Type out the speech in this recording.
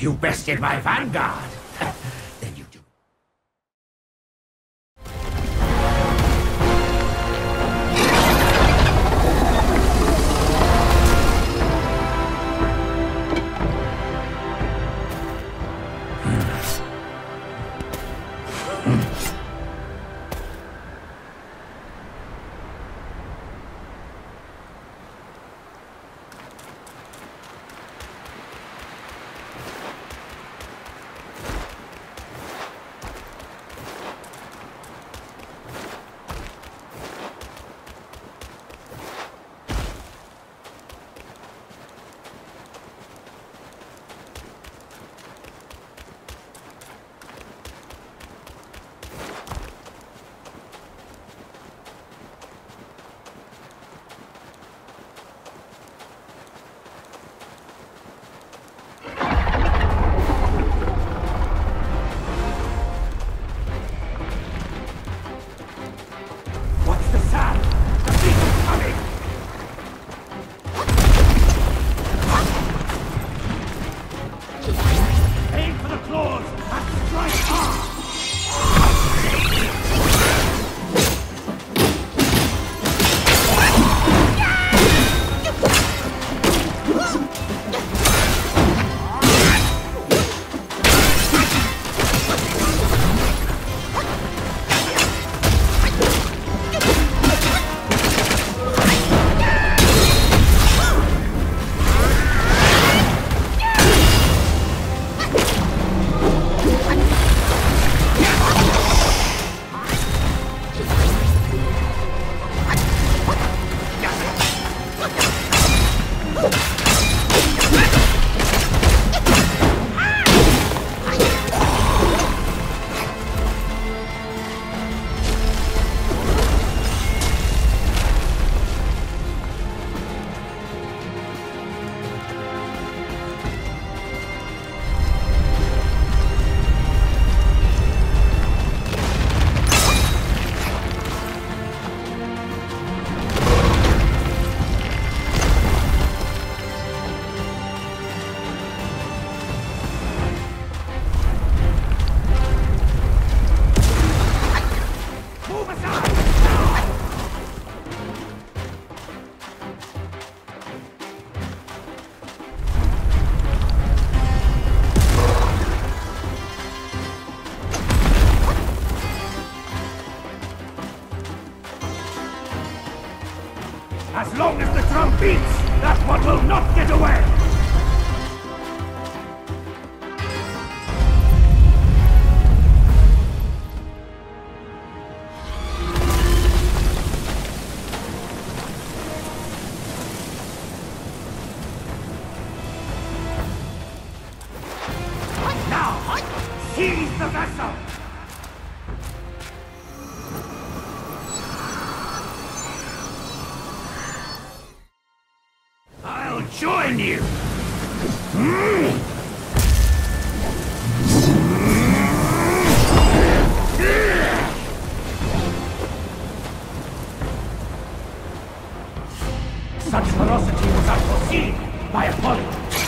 You bested my vanguard. As long as the drum beats, that one will not get away! Now, seize the vessel! Join you! Such ferocity was unforeseen. My apologies.